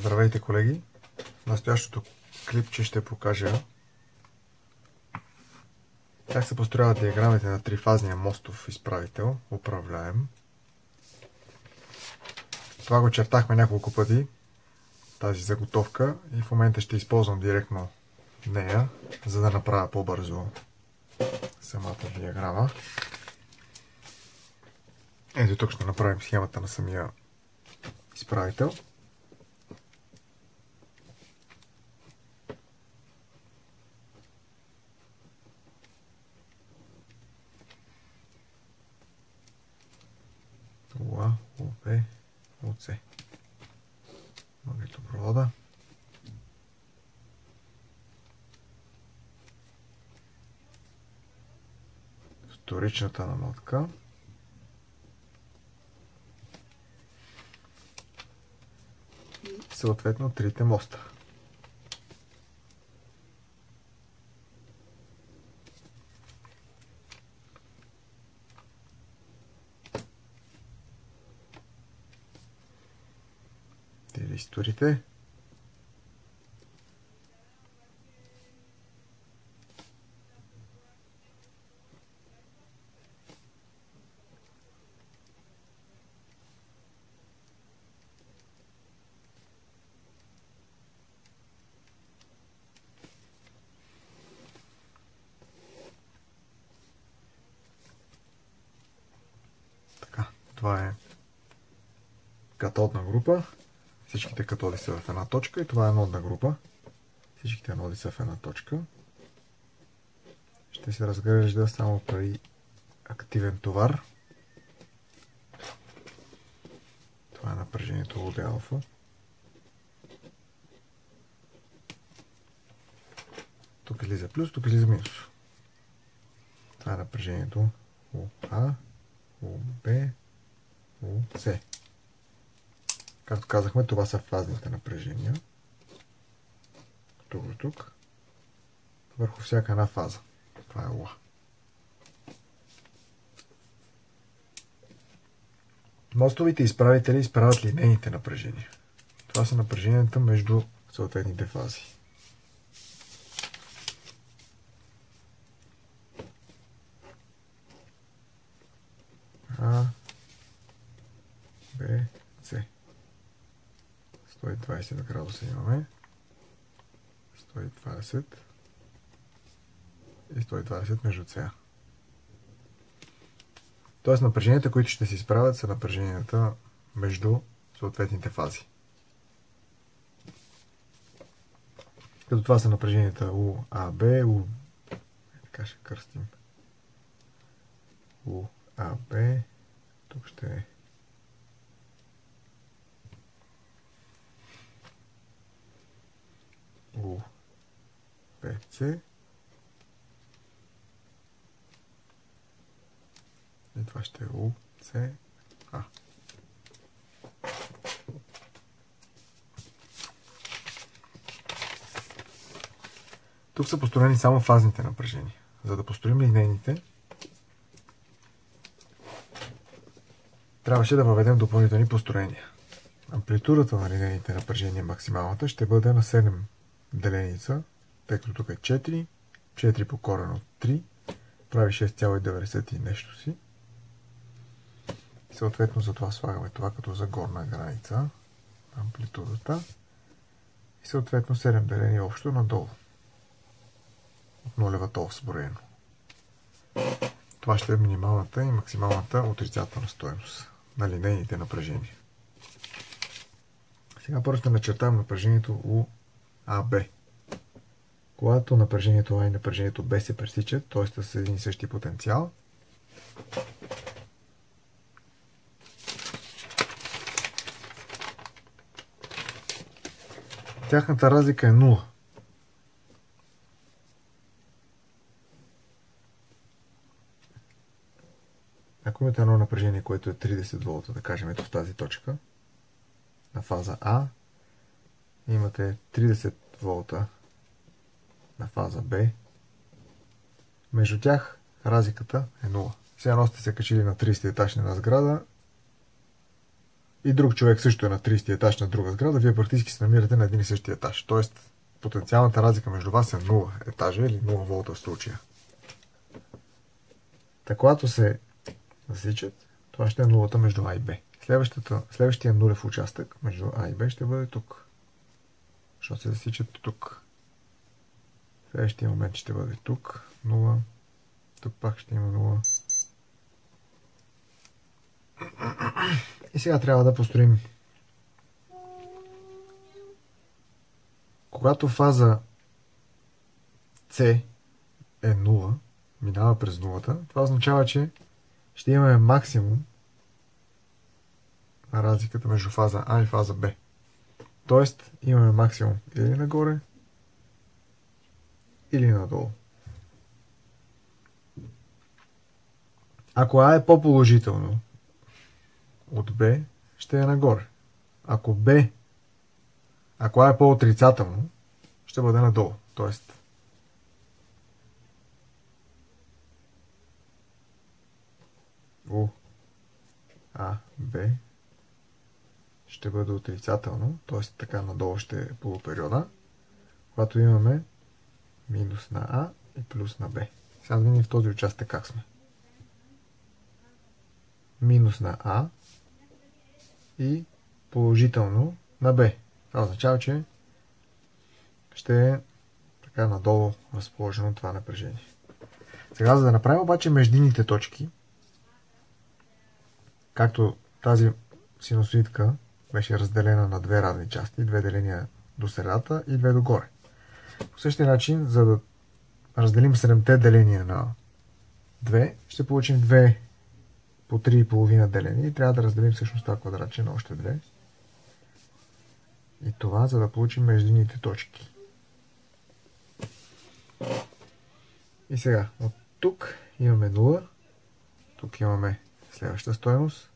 Здравейте колеги! В настоящото клипче ще покажа как се построяват диаграмите на трифазния мостов изправител, управляем. Това го чертахме няколко пъти, тази заготовка и в момента ще използвам директно нея, за да направя по-бързо самата диаграма. Ето тук ще направим схемата на самия изправител. ОП, ОЦ. Магнитопровода. Вторичната намотка. съответно трите моста. Тиристорите. Това е катодна група. Всичките катоди са в една точка и това е анодна група. Всичките аноди са в една точка. Ще се разглежда само при активен товар. Това е напрежението ОД алфа. Тук излиза плюс, тук излиза минус. Това е напрежението ОА, ОБ, с. Както казахме, това са фазните напрежения. Тук тук. Върху всяка една фаза. Това е ла. Мостовите изправители изправят линейните напрежения. Това са напреженията между съответните фази. А, B, C. 120 градуса имаме. 120 и 120 между CA. Тоест напреженията, които ще се изправят, са напреженията между съответните фази. Като това са напреженията U, A, B, U, така ще кръстим. U, A, B, тук ще е U, B, C. И това ще е U, C, A. Тук са построени само фазните напрежения. За да построим линейните, трябваше да въведем допълнителни построения. Амплитудата на линейните напрежения максималната ще бъде на 7 деленица, тъй като тук е 4, 4 по корен от 3, прави 6,90 и нещо си. Съответно за това слагаме това като за горна граница, амплитудата. И съответно 7 делени общо надолу. От нулевата ос броено. Това ще е минималната и максималната отрицателна стоеност на линейните напрежения. Сега първо ще напрежението у АБ. Когато напрежението А и напрежението Б се пресичат, т.е. с един и същи потенциал, тяхната разлика е 0. Ако имате едно напрежение, което е 30 волта, да кажем ето в тази точка, на фаза А, имате 30 волта на фаза B. Между тях разликата е 0. Сега едно сте се качили на 30 етаж на сграда и друг човек също е на 30 етаж на друга сграда, вие практически се намирате на един и същия етаж. Тоест, потенциалната разлика между вас е 0 етажа или 0 волта в случая. Та когато се засичат, това ще е нулата между А и Б. Следващия нулев участък между А и Б ще бъде тук. Защото се засичат тук. Следващия момент ще бъде тук. 0. Тук пак ще има 0. И сега трябва да построим. Когато фаза C е 0, минава през нулата, това означава, че ще имаме максимум на разликата между фаза А и фаза Б. Тоест имаме максимум или нагоре, или надолу. Ако А е по-положително от Б, ще е нагоре. Ако Б, ако А е по-отрицателно, ще бъде надолу. Тоест, У, А, Б ще бъде отрицателно, т.е. така надолу ще е полупериода, когато имаме минус на А и плюс на Б. Сега да видим в този участък как сме. Минус на А и положително на Б. Това означава, че ще е така надолу разположено това напрежение. Сега, за да направим обаче междинните точки, както тази синусоидка беше разделена на две равни части, две деления до средата и две догоре. По същия начин, за да разделим 7-те деления на 2, ще получим 2 по 3,5 деления и трябва да разделим всъщност това квадратче на още 2. И това, за да получим междинните точки. И сега, от тук имаме 0, тук имаме следващата стоеност,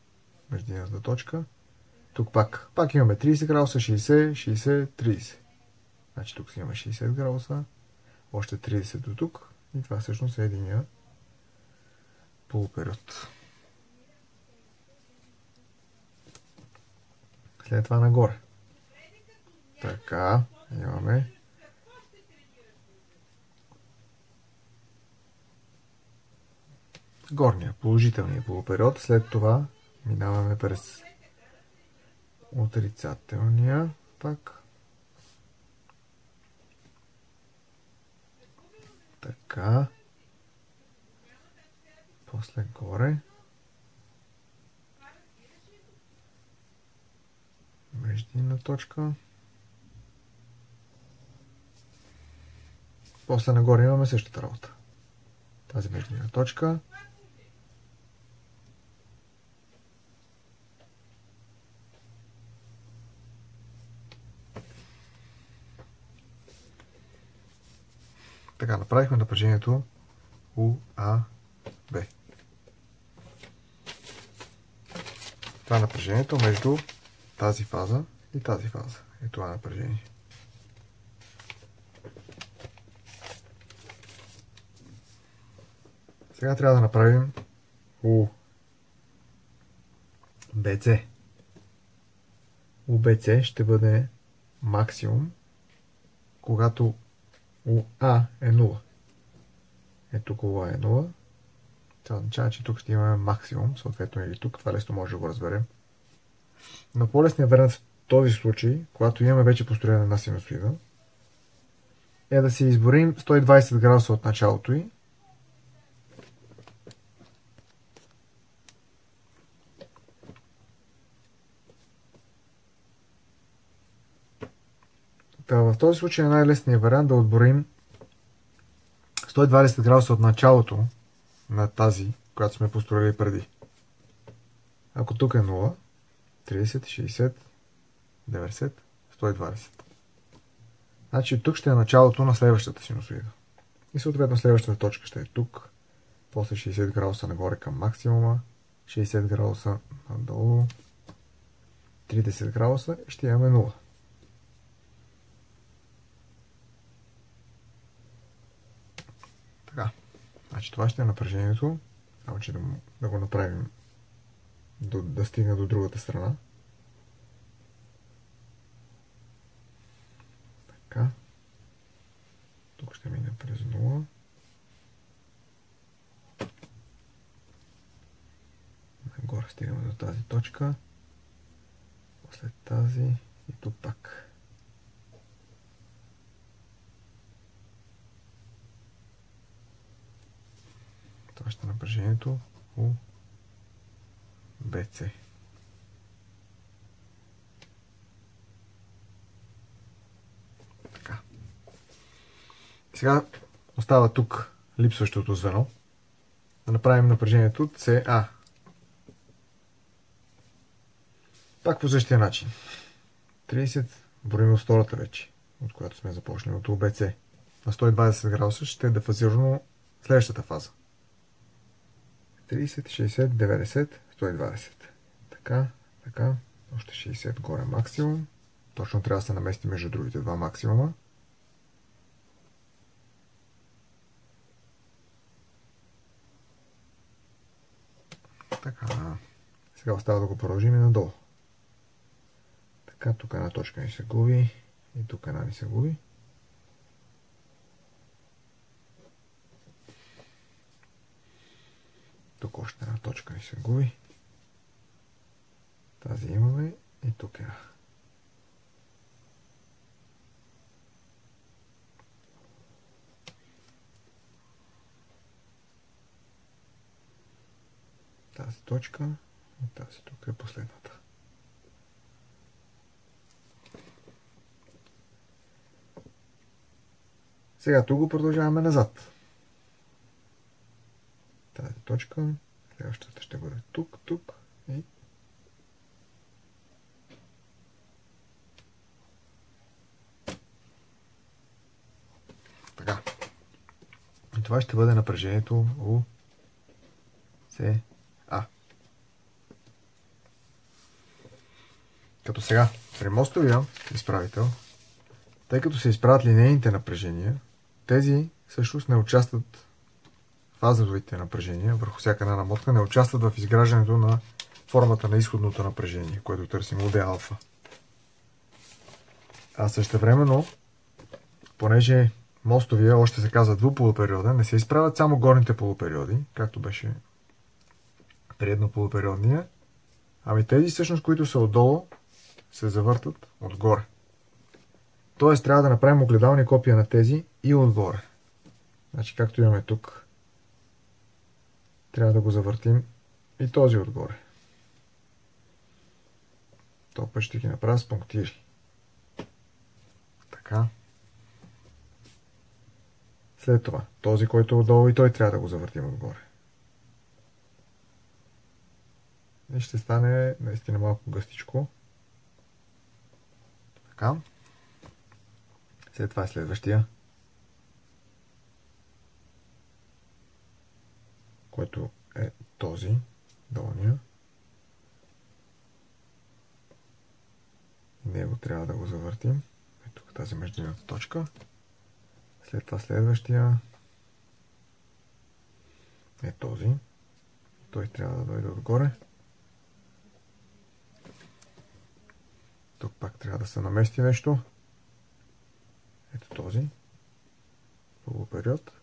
междинната точка. Тук пак, пак имаме 30 градуса, 60, 60, 30. Значи тук си имаме 60 градуса, още 30 до тук и това всъщност е единия полупериод. След това нагоре. Така, имаме горния, положителния полупериод. След това минаваме през отрицателния пак. Така. После горе. Междинна точка. После нагоре имаме същата работа. Тази междинна точка. Така, направихме напрежението УАБ. Това е напрежението между тази фаза и тази фаза. Е това напрежение. Сега трябва да направим У БЦ. УБЦ ще бъде максимум, когато у А е 0. Е тук е 0. Това означава, че тук ще имаме максимум, съответно или тук. Това лесно може да го разберем. Но по-лесният вариант в този случай, когато имаме вече построена една синусоида, е да си изборим 120 градуса от началото й Та, в този случай е най-лесният вариант да отборим 120 градуса от началото на тази, която сме построили преди. Ако тук е 0, 30, 60, 90, 120. Значи тук ще е началото на следващата синусоида. И съответно следващата точка ще е тук. После 60 градуса нагоре към максимума. 60 градуса надолу. 30 градуса ще имаме 0. Значи това ще е напрежението, само че да, да го направим до, да стигне до другата страна. Така. Тук ще мине през 0. Нагоре стигаме до тази точка. След тази и тук пак. Това ще е напрежението у BC. Така. Сега остава тук липсващото звено. Да направим напрежението CA. Пак по същия начин. 30 броим от втората вече, от която сме започнали, от UBC. На 120 градуса ще е дефазирано следващата фаза. 30, 60, 90, 120. Така, така, още 60 горе максимум. Точно трябва да се намести между другите два максимума. Така, сега остава да го продължим и надолу. Така, тук една точка ни се губи и тук една ни се губи. Тук още една точка ни се губи. Тази имаме и тук е. Тази точка и тази тук е последната. Сега тук го продължаваме назад. Тази точка. Следващата ще бъде тук, тук и Така. И това ще бъде напрежението у С А. Като сега, при мостовия изправител, тъй като се изправят линейните напрежения, тези всъщност не участват фазовите напрежения върху всяка една намотка, не участват в изграждането на формата на изходното напрежение, което търсим от алфа. А също времено, понеже мостовия още се казва двуполупериоден, не се изправят само горните полупериоди, както беше предно полупериодния, ами тези всъщност, които са отдолу, се завъртат отгоре. Тоест трябва да направим огледални копия на тези и отгоре. Значи както имаме тук, трябва да го завъртим и този отгоре. То път ще ги направя с пунктири. Така. След това, този, който е отдолу и той трябва да го завъртим отгоре. И ще стане наистина малко гъстичко. Така. След това е следващия. Който е този, долния. Него трябва да го завъртим. Е тук тази междинната точка. След това следващия е този. Той трябва да дойде отгоре. Тук пак трябва да се намести нещо. Ето този. Полупериод.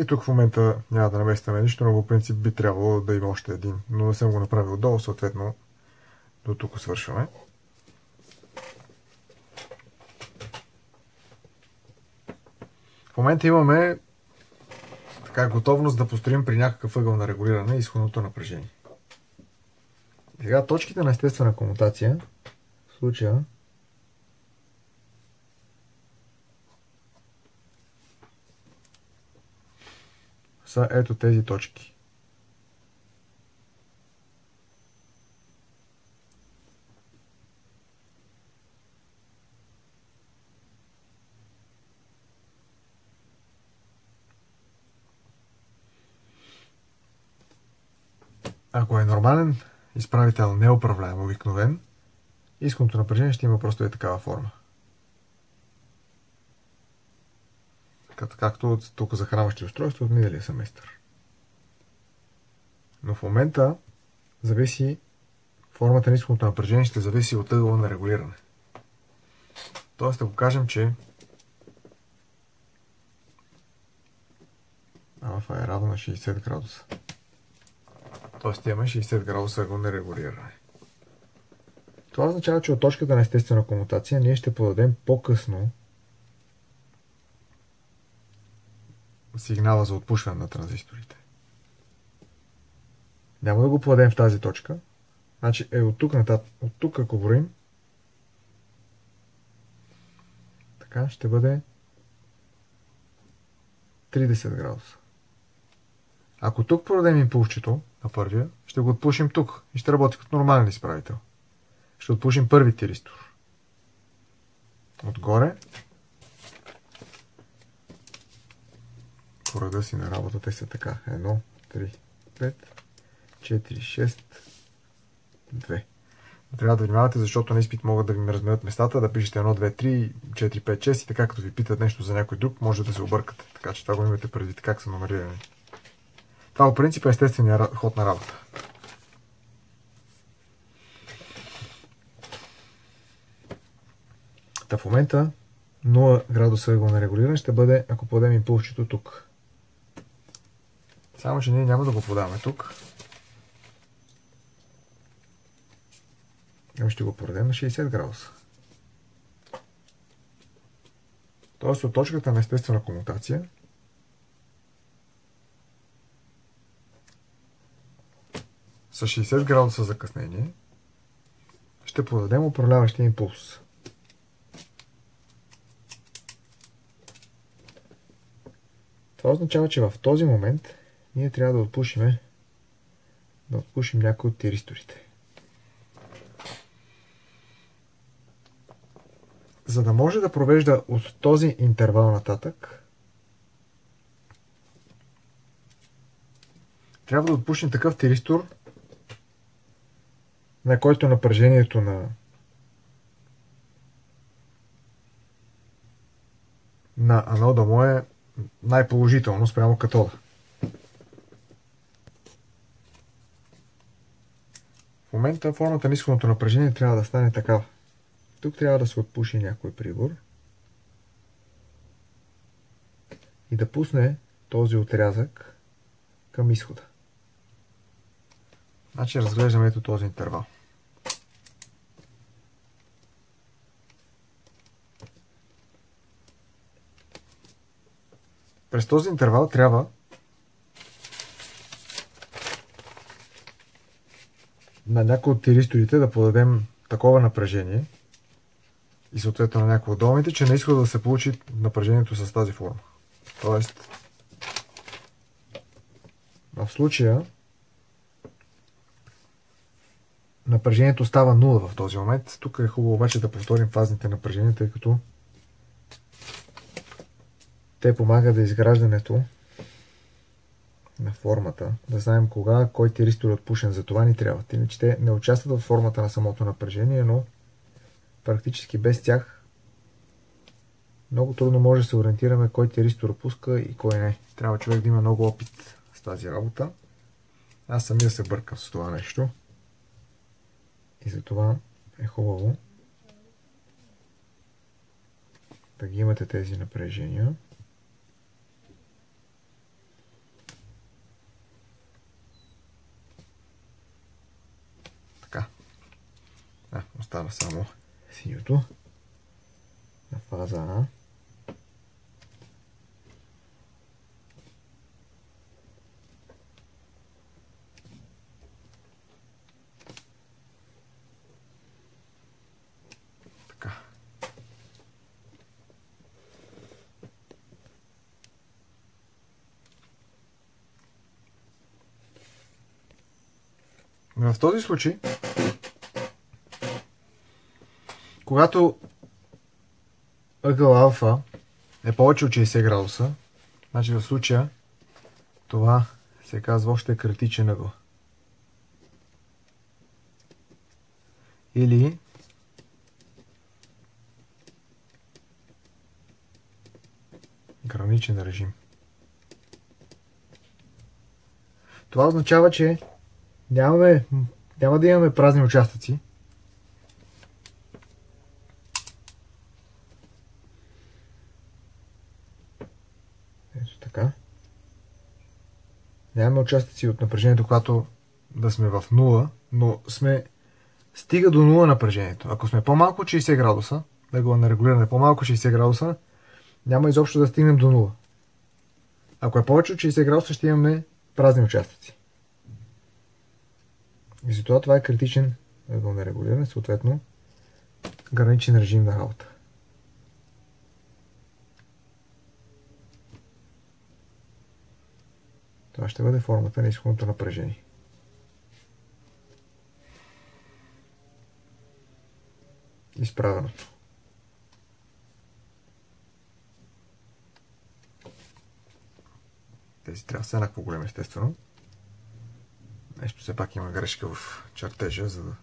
И тук в момента няма да наместваме нищо, но по принцип би трябвало да има още един. Но не съм го направил долу, съответно до тук свършваме. В момента имаме така готовност да построим при някакъв ъгъл на регулиране изходното напрежение. Сега точките на естествена комутация в случая са ето тези точки. Ако е нормален изправител неуправляем, обикновен, изходното напрежение ще има просто е такава форма. Като, както от тук захранващи устройства от миналия семестър. Но в момента зависи формата на изходното напрежение ще зависи от ъгъла на регулиране. Тоест, ако кажем, че алфа е равно на 60 градуса. Тоест имаме 60 градуса ъгъл на регулиране. Това означава, че от точката на естествена комутация ние ще подадем по-късно сигнала за отпушване на транзисторите. Няма да го подадем в тази точка. Значи е от тук нататък. От тук, ако броим, така ще бъде 30 градуса. Ако тук продадем импулсчето на първия, ще го отпушим тук и ще работи като нормален изправител. Ще отпушим първи тиристор. Отгоре. По реда си на работа те са така. 1, 3, 5, 4, 6, 2. Трябва да внимавате, защото на изпит могат да ви разменят местата, да пишете 1, 2, 3, 4, 5, 6 и така като ви питат нещо за някой друг, може да се объркате. Така че това го имате предвид как са номерирани. Това по принцип е естествения ход на работа. Та в момента 0 градуса ъгъл на регулиране ще бъде, ако подадем импулсчето тук. Само, че ние няма да го подаваме тук. Ще го продадем на 60 градуса. Тоест от точката на естествена комутация с 60 градуса закъснение ще подадем управляващия импулс. Това означава, че в този момент ние трябва да отпушим, да отпушим някои от тиристорите. За да може да провежда от този интервал нататък, трябва да отпушим такъв тиристор, на който напрежението на на анода му е най-положително спрямо катода. Момента формата на изходното напрежение трябва да стане такава. Тук трябва да се отпуши някой прибор и да пусне този отрязък към изхода. Значи разглеждаме ето този интервал. През този интервал трябва на някои от тиристорите да подадем такова напрежение и съответно на някои от домите, че не иска да се получи напрежението с тази форма. Тоест, в случая напрежението става 0 в този момент. Тук е хубаво обаче да повторим фазните напрежения, тъй като те помагат за изграждането на формата, да знаем кога, кой тиристор е отпушен. За това ни трябва. Иначе те не участват в формата на самото напрежение, но практически без тях много трудно може да се ориентираме кой тиристор пуска и кой не. Трябва човек да има много опит с тази работа. Аз самия се бъркам с това нещо. И затова е хубаво да ги имате тези напрежения. Така. А, остава само синьото на фаза А. В този случай, когато ъгъл алфа е повече от 60 градуса, значи в случая това се казва още критичен ъгъл. Или граничен режим. Това означава, че няма да имаме празни участъци. Ето така. Нямаме участъци от напрежението, когато да сме в 0, но сме стига до 0 напрежението. Ако сме по-малко от 60 градуса, да го нарегулираме по-малко 60 градуса, няма изобщо да стигнем до 0. Ако е повече от 60 градуса, ще имаме празни участъци. И затова това е критичен ъгъл на регулиране, съответно граничен режим на работа. Това ще бъде формата на изходното напрежение. Изправеното. Тези трябва да са еднакво големи, естествено. Нещо все пак има грешка в чертежа, за да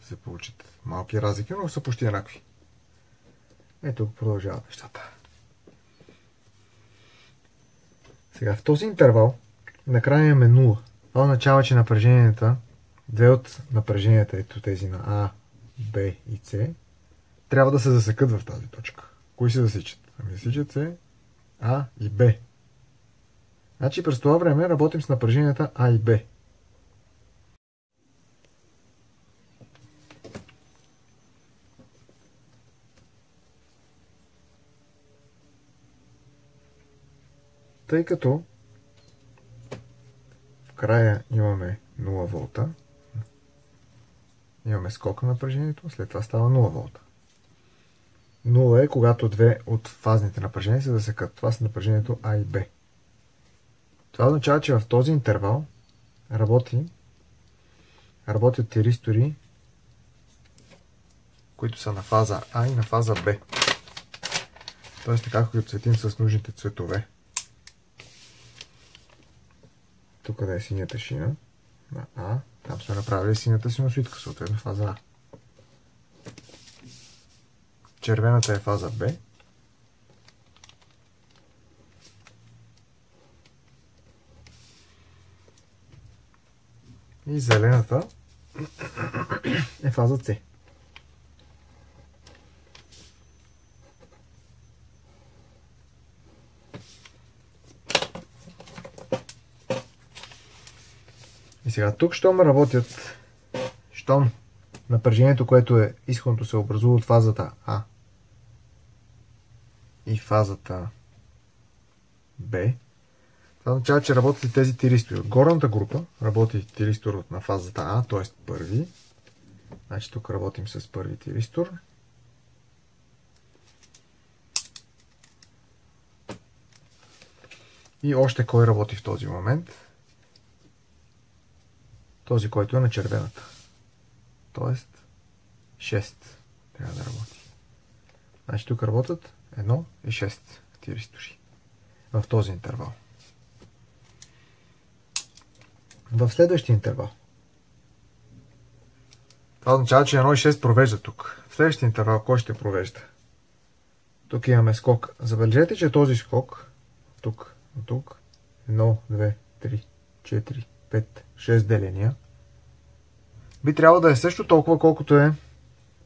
се получат малки разлики, но са почти еднакви. Ето го продължават нещата. Сега в този интервал накрая имаме 0. Това означава, че напреженията, две от напреженията, ето тези на А, Б и С, трябва да се засекат в тази точка. Кои се засичат? Ами засичат се А и Б. Значи през това време работим с напреженията А и Б. Тъй като края имаме 0 волта, имаме скок на напрежението, след това става 0 волта. 0 е когато две от фазните напрежения се засекат. Това са напрежението А и Б. Това означава, че в този интервал работи, работят тиристори, които са на фаза А и на фаза Б. Тоест така, ги цветим с нужните цветове. Тук да е синята шина на А, там сме направили синята синусоидка, съответно фаза А. Червената е фаза Б. И зелената е фаза С. сега тук, щом работят, щом напрежението, което е изходното се образува от фазата А и фазата Б, това означава, че работят тези тиристори. От горната група работи тиристор на фазата А, т.е. първи. Значи тук работим с първи тиристор. И още кой работи в този момент? Този, който е на червената. Тоест 6 трябва да работи. Значи тук работят 1 и 6 тиристори в този интервал в следващия интервал. Това означава, че 1 и 6 провежда тук. В следващия интервал кой ще провежда? Тук имаме скок. Забележете, че този скок тук, тук, 1, 2, 3, 4, 5, 6 деления, би трябвало да е също толкова, колкото е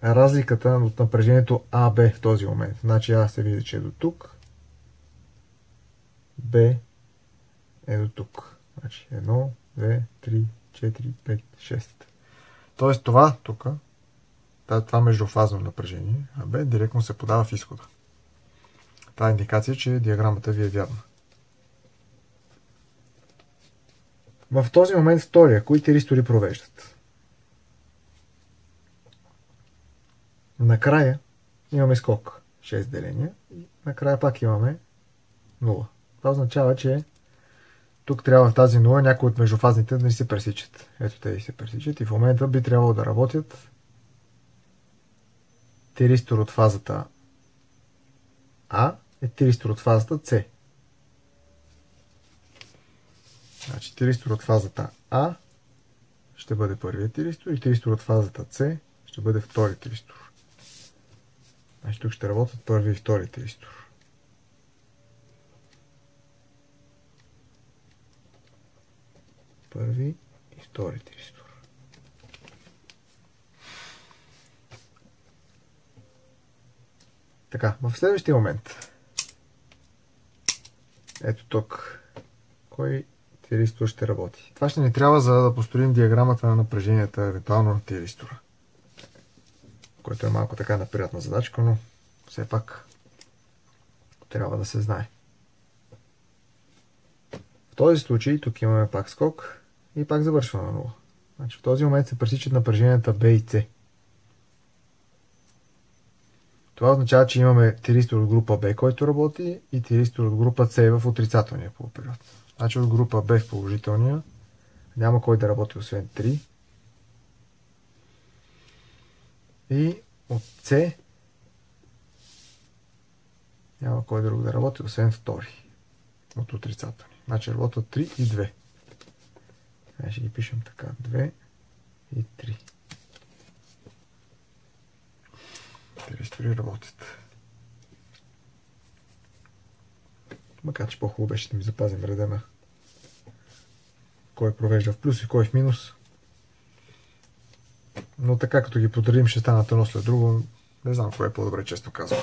разликата от напрежението АБ в този момент. Значи А се вижда, че е до тук, Б е до тук. Значи 1, 2, 3, 4, 5, 6. Тоест това тук, това междуфазно напрежение, а Б директно се подава в изхода. Това е индикация, че диаграмата ви е вярна. В този момент втория, кои теристори провеждат? Накрая имаме скок 6 деления и накрая пак имаме 0. Това означава, че тук трябва в тази нула някои от междуфазните да не се пресичат. Ето те се пресичат и в момента би трябвало да работят тиристор от фазата А е тиристор от фазата С. Значи тиристор от фазата А ще бъде първият тиристор и тиристор от фазата С ще бъде втори тиристор. Значи тук ще работят първи и втори тиристор. Първи и втори тиристор. Така, в следващия момент. Ето тук. Кой тиристор ще работи? Това ще ни трябва за да построим диаграмата на напреженията евентуално на тиристора. Което е малко така неприятна задачка, но все пак трябва да се знае. В този случай тук имаме пак скок и пак завършва на 0. Значи в този момент се пресичат напреженията B и C. Това означава, че имаме тиристор от група B, който работи и тиристор от група C в отрицателния полупериод. Значи от група B в положителния няма кой да работи освен 3. И от C няма кой друг да работи освен втори от отрицателния. Значи работят 3 и 2. Ще ги пишем така. 2 и 3. Теристори работят. Макар, че по-хубаво беше да ми запазим реда кой провежда в плюс и кой в минус. Но така като ги подредим ще станат едно след друго. Не знам кое е по-добре, често казвам.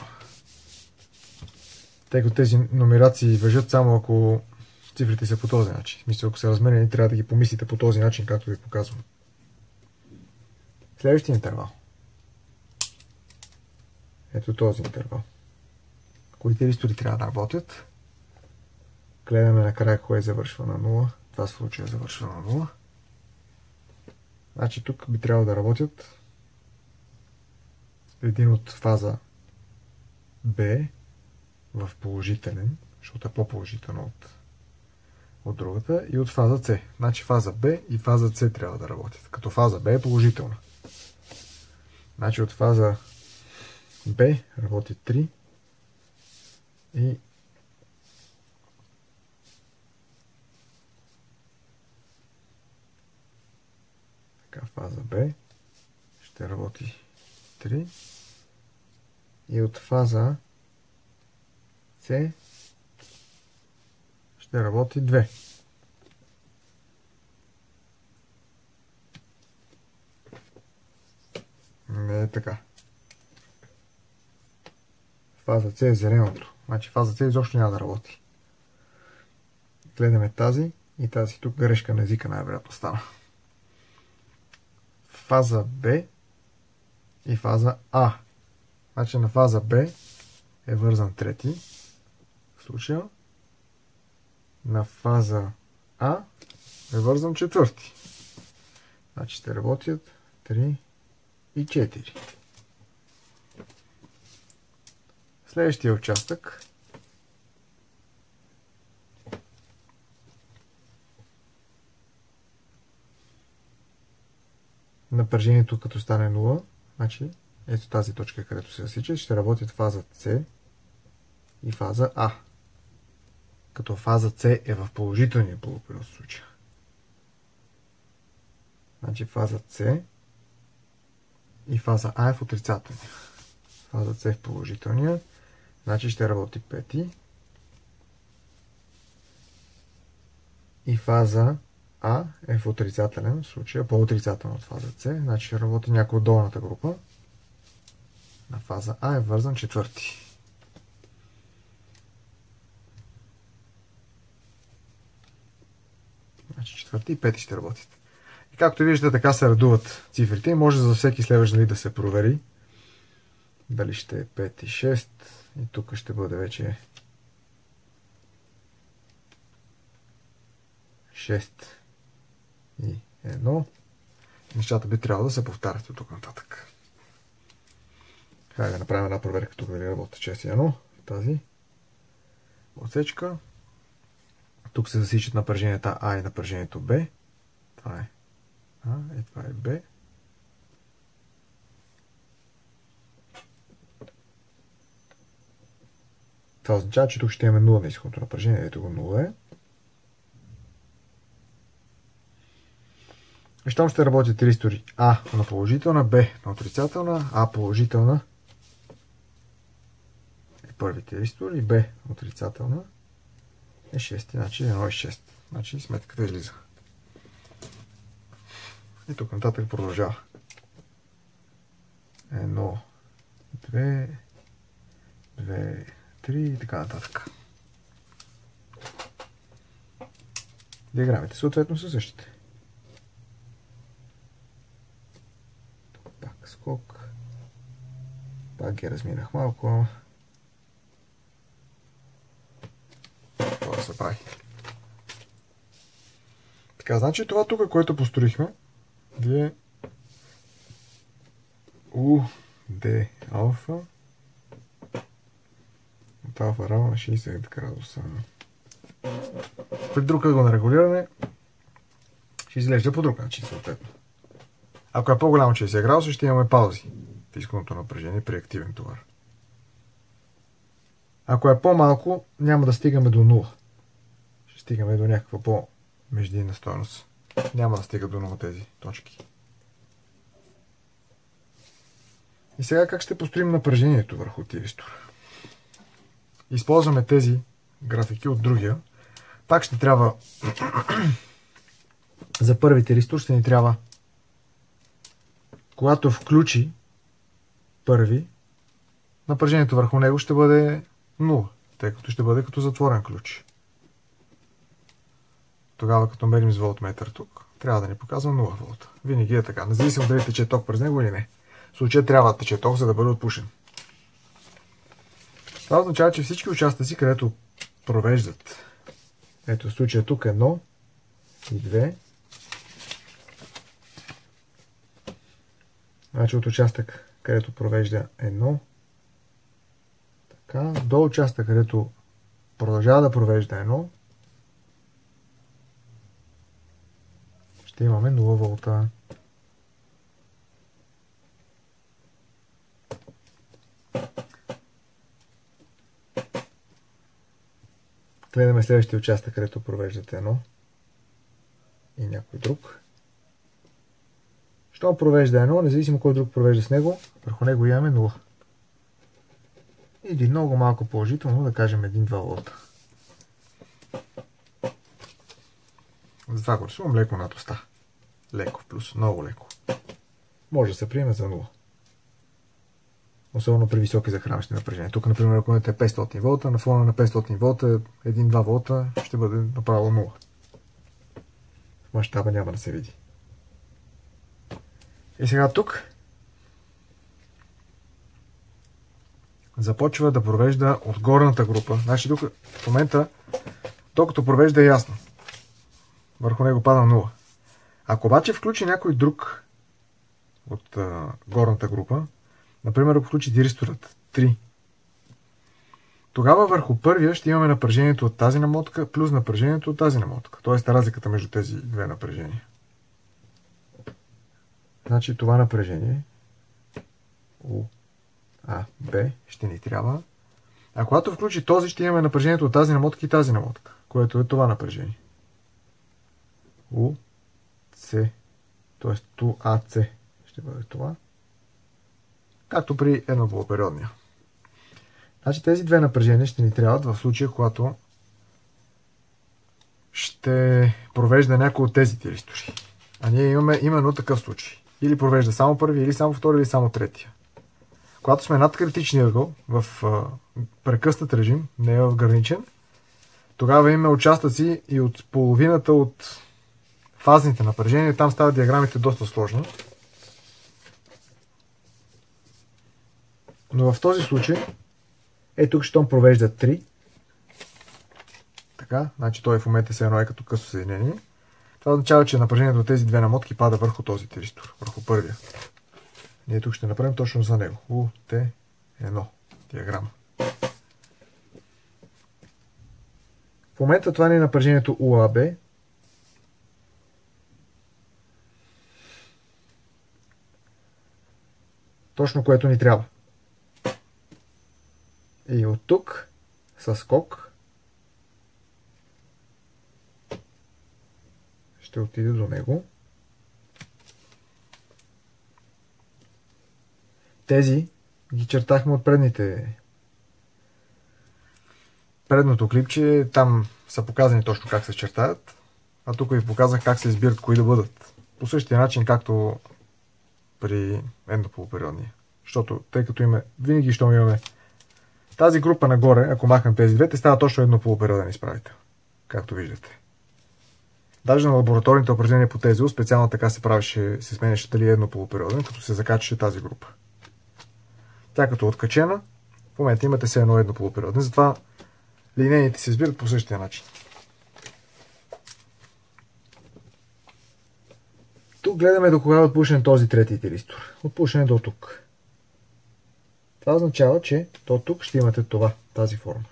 Тъй като тези номерации въжат само ако цифрите са по този начин. Смисъл, ако са разменени, трябва да ги помислите по този начин, както ви показвам. Следващия интервал. Ето този интервал. Кои теристори трябва да работят? Гледаме накрая кое завършва на 0. Това случая завършва на 0. Значи тук би трябвало да работят един от фаза B в положителен, защото е по-положително от, от другата, и от фаза C. Значи фаза B и фаза C трябва да работят, като фаза B е положителна. Значи от фаза B работи 3 и фаза B ще работи 3 и от фаза C ще работи 2. Не е така. Фаза С е зеленото. Значи фаза С изобщо няма да работи. Гледаме тази и тази. Тук грешка на езика най-вероятно стана. Фаза Б и фаза А. Значи на фаза Б е вързан трети. В случая на фаза А е вързан четвърти. Значи ще работят 3 и 4. Следващия участък напрежението като стане 0, значи ето тази точка, където се засича, ще работят фаза С и фаза А. Като фаза С е в положителния полупериод случая. Значи фаза С и фаза А е в отрицателния. Фаза С е в положителния. Значи ще работи пети. И фаза А е в отрицателен случай, по-отрицателно от фаза С. Значи работи някой от долната група. На фаза А е вързан четвърти. Значи четвърти и пети ще работят. И както виждате, така се редуват цифрите и може за всеки следващ нали, да се провери дали ще е 5 и 6 и тук ще бъде вече 6 и 1. Нещата би трябвало да се повтарят от тук нататък. Хайде да направим една проверка тук дали работи 6 и 1 тази отсечка. Тук се засичат напреженията А и напрежението Б. Това е А и това е Б. Това означава, че тук ще имаме 0 на изходното напрежение. Ето го 0 е. Щом ще работи тристори А на положителна, Б на отрицателна, А положителна е първите тристор и Б отрицателна е 6. Значи 1 и 6. Значи сметката излиза. И тук нататък продължава. 1, 2, 2, 3 и така нататък. Диаграмите съответно са същите. Пак скок. Пак ги разминах малко. Това да се прави. Така, значи това тук, което построихме, вие U, D, алфа от алфа равно на 60 градуса. При друг ъгъл на регулиране ще изглежда по друг начин съответно. Ако е по-голямо 60 градуса, ще имаме паузи в напрежение при активен товар. Ако е по-малко, няма да стигаме до 0. Ще стигаме до някаква по-междинна стоеност. Няма да стига до 0 тези точки. И сега как ще построим напрежението върху тиристора? Използваме тези графики от другия. Пак ще трябва за първите ристор ще ни трябва когато включи първи, напрежението върху него ще бъде 0, тъй като ще бъде като затворен ключ. Тогава, като мерим с волтметър тук, трябва да ни показва 0 волта. Винаги е така, независимо дали тече ток през него или не. В случая трябва да тече ток, за да бъде отпушен. Това означава, че всички участъци, където провеждат, ето в случая тук едно и две, значи от участък, където провежда едно, така, до участък, където продължава да провежда едно, ще имаме 0 волта. Гледаме следващия участък, където провеждате едно и някой друг. Що провежда едно, независимо кой друг провежда с него, върху него имаме 0. Или много малко положително, да кажем 1-2 волта. Затова го рисувам леко над оста. Леко плюс, много леко. Може да се приеме за 0 особено при високи захранващи напрежения. Тук, например, ако имате 500 волта, на фона на 500 волта 1-2 волта ще бъде направо 0. В мащаба няма да се види. И сега тук започва да провежда от горната група. Значи тук в момента, докато провежда е ясно. Върху него пада 0. Ако обаче включи някой друг от а, горната група, Например, ако включи диристорът 3, тогава върху първия ще имаме напрежението от тази намотка плюс напрежението от тази намотка. Тоест разликата между тези две напрежения. Значи това напрежение У, А, Б ще ни трябва. А когато включи този, ще имаме напрежението от тази намотка и тази намотка, което е това напрежение. У, С, т.е. ту АЦ ще бъде това както при еднополупериодния. Значи тези две напрежения ще ни трябват в случая, когато ще провежда някой от тези тиристори. А ние имаме именно такъв случай. Или провежда само първи, или само втори, или само третия. Когато сме над критичния ъгъл, в а, прекъснат режим, не е в граничен, тогава имаме участъци и от половината от фазните напрежения. Там стават диаграмите доста сложно. Но в този случай, е тук, щом провежда 3, така, значи той в момента се едно е като късо съединение. Това означава, че напрежението от тези две намотки пада върху този тиристор, върху първия. Ние тук ще направим точно за него. У, Т, 1. Диаграма. В момента това не е напрежението УАБ. Точно което ни трябва. И от тук с скок ще отиде до него. Тези ги чертахме от предните предното клипче, там са показани точно как се чертаят, а тук ви показах как се избират кои да бъдат. По същия начин, както при ендополупериодния. Защото, тъй като има, винаги, що имаме Тази група нагоре, ако махнем тези двете, става точно едно полупериоден изправител. Както виждате. Даже на лабораторните упражнения по тези, специално така се правеше, се сменяше дали едно полупериоден, като се закачаше тази група. Тя като откачена, в момента имате се едно едно полупериоден, затова линейните се избират по същия начин. Тук гледаме до кога е отпушен този трети тиристор. Отпушен е до тук. Това означава, че до тук ще имате това, тази форма.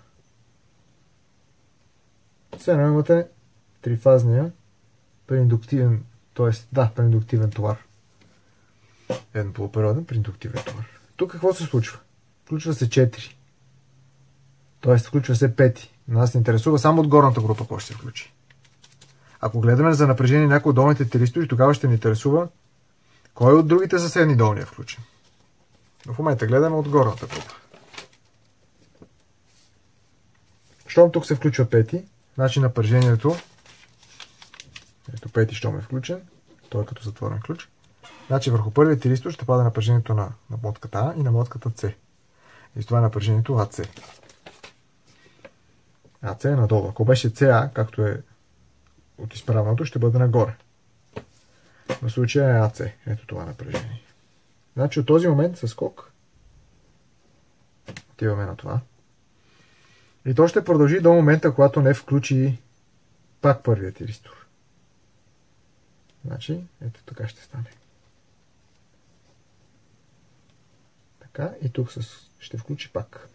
Все едно имате трифазния преиндуктивен, т.е. да, преиндуктивен товар. Един полупериоден преиндуктивен товар. Тук какво се случва? Включва се 4. Т.е. включва се 5. Нас не интересува само от горната група какво ще се включи. Ако гледаме за напрежение някои от долните теристори, тогава ще ни интересува кой от другите съседни долни е включен. Но в момента гледаме от горната група. Щом тук се включва пети, значи напрежението, ето пети, щом е включен, той е като затворен ключ, значи върху първият тиристор ще пада напрежението на, на мотката А и на мотката С. И това е напрежението АЦ. АЦ е надолу. Ако беше СА, както е от изправното, ще бъде нагоре. В случая е АЦ. Ето това напрежение. Значи от този момент с скок отиваме на това. И то ще продължи до момента, когато не включи пак първият тиристор. Значи, ето така ще стане. Така, и тук с... ще включи пак.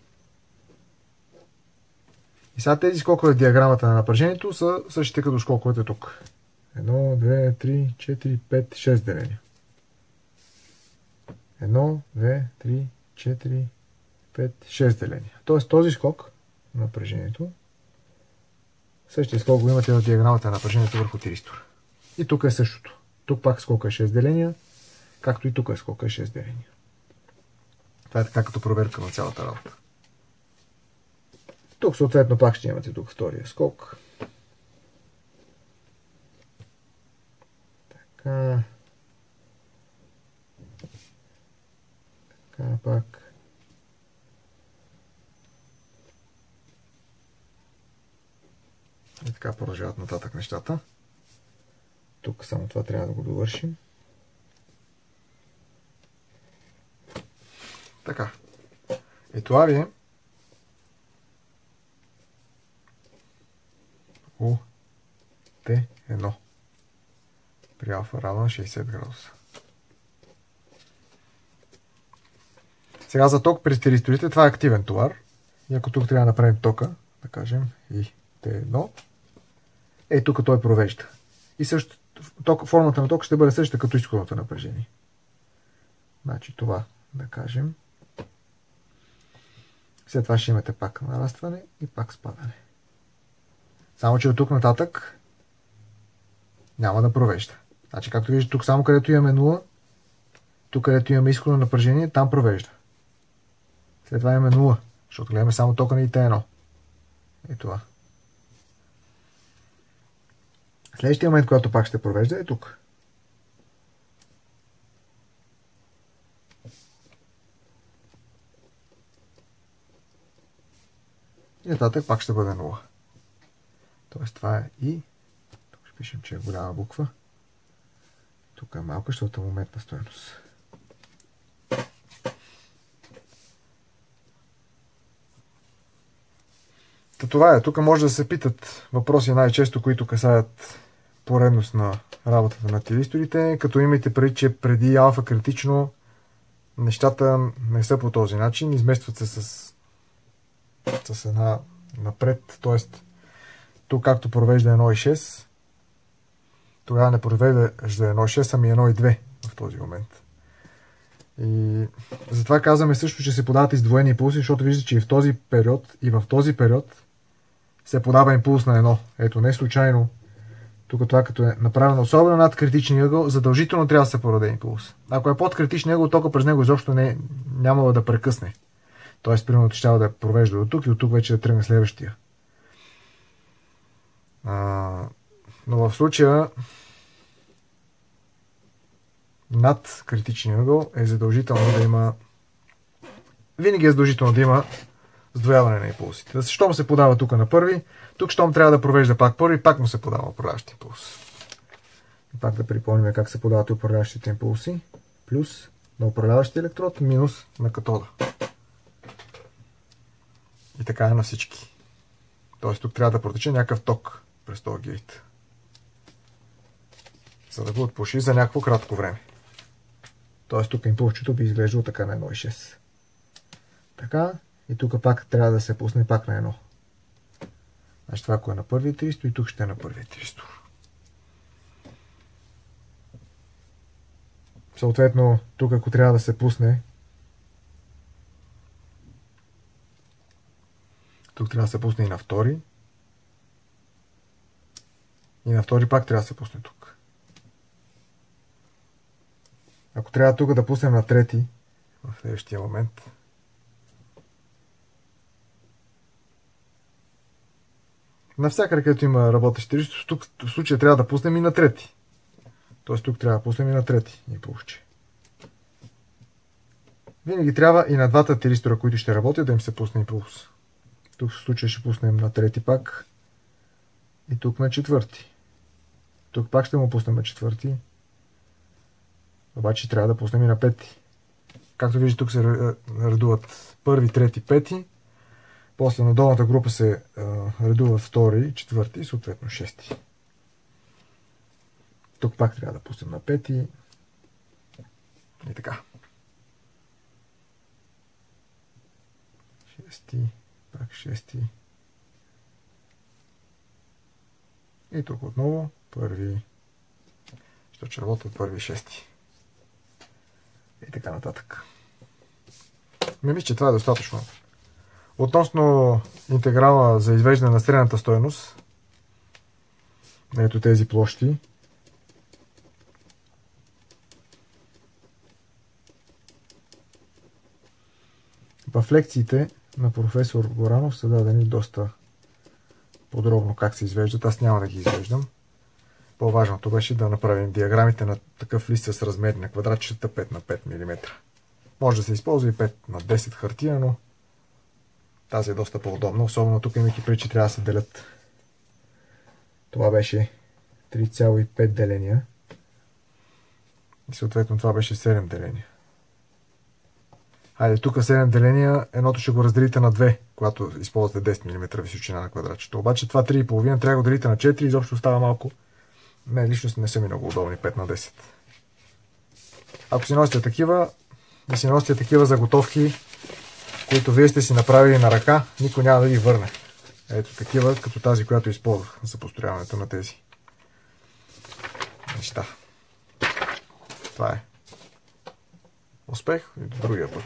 И сега тези скокове в диаграмата на напрежението са същите като скоковете тук. 1, 2, 3, 4, 5, 6 деления. 1, 2, 3, 4, 5, 6 деления. Тоест този скок на напрежението същия скок го имате в диаграмата на напрежението върху тиристора. И тук е същото. Тук пак скока е 6 деления, както и тук е скока е 6 деления. Това е така като проверка на цялата работа. Тук съответно пак ще имате тук втория скок. Така. Така пак. И така продължават нататък нещата. Тук само това трябва да го довършим. Така. И това ви е У Т1 при алфа равна 60 градуса. Сега за ток през теристорите това е активен товар. И ако тук трябва да направим тока, да кажем и Т1, е тук той провежда. И също ток, формата на тока ще бъде същата като изходното напрежение. Значи това да кажем. След това ще имате пак нарастване и пак спадане. Само, че от тук нататък няма да провежда. Значи, както виждате, тук само където имаме 0, тук където имаме изходно напрежение, там провежда. След това имаме 0, защото гледаме само тока на ИТ1. И това. Следващия момент, когато пак ще провежда е тук. И нататък пак ще бъде 0. Тоест това е и. Тук ще пишем, че е голяма буква. Тук е малка, защото е моментна стоеност. Та това е. Тук може да се питат въпроси най-често, които касаят поредност на работата на тиристорите, като имайте преди, че преди алфа критично нещата не са по този начин, изместват се с, с една напред, т.е. тук както провежда 1.6, тогава не провежда 1.6, ами 1.2 в този момент. И затова казваме също, че се подават издвоени импулси, защото виждате, че и в този период, и в този период се подава импулс на едно. Ето, не случайно тук това като е направено особено над критичния ъгъл, задължително трябва да се пораде импулс. Ако е под критичния ъгъл, тока през него изобщо не, няма да прекъсне. Тоест, примерно, ще да провежда до тук и от тук вече да тръгне следващия. А, но в случая над критичния ъгъл е задължително да има винаги е задължително да има сдвояване на импулсите. Защо му се подава тук на първи, тук щом трябва да провежда пак първи, пак му се подава управляващ импулс. И пак да припомним как се подават управляващите импулси. Плюс на управляващия електрод, минус на катода. И така е на всички. Тоест тук трябва да протече някакъв ток през този гейт. За да го отпуши за някакво кратко време. Тоест тук импулсчето би изглеждало така на 1,6. Така. И тук пак трябва да се пусне пак на 1. Значи това, ако е на първи 300 и тук ще е на първи 300. Съответно, тук ако трябва да се пусне, тук трябва да се пусне и на втори. И на втори пак трябва да се пусне тук. Ако трябва тук да пуснем на трети, в следващия момент, Навсякъде, където има работещи режисто, тук в случая трябва да пуснем и на трети. Тоест тук трябва да пуснем и на трети импулсче. Винаги трябва и на двата тиристора, които ще работят, да им се пусне импулс. Тук в случая ще пуснем на трети пак. И тук на четвърти. Тук пак ще му пуснем на четвърти. Обаче трябва да пуснем и на пети. Както виждате, тук се редуват първи, трети, пети. После на долната група се редуват втори, четвърти и съответно шести. Тук пак трябва да пуснем на пети. И така. Шести, пак шести. И тук отново първи. Ще червото първи шести. И така нататък. Ме мисля, че това е достатъчно. Относно интеграла за извеждане на средната стоеност, ето тези площи, В лекциите на професор Горанов са дадени доста подробно как се извеждат. Аз няма да ги извеждам. По-важното беше да направим диаграмите на такъв лист с размери на квадратчета 5 на 5 мм. Може да се използва и 5 на 10 хартия, но тази е доста по-удобна, особено тук имайки преди, че трябва да се делят. Това беше 3,5 деления. И съответно това беше 7 деления. Хайде, тук 7 деления, едното ще го разделите на 2, когато използвате 10 мм височина на квадратчето. Обаче това 3,5 трябва да го делите на 4, изобщо става малко. Не, лично не са ми много удобни 5 на 10. Ако си носите такива, да си носите такива заготовки, които вие сте си направили на ръка, никой няма да ви върне. Ето такива, като тази, която използвах за построяването на тези неща. Това е. Успех и до другия път.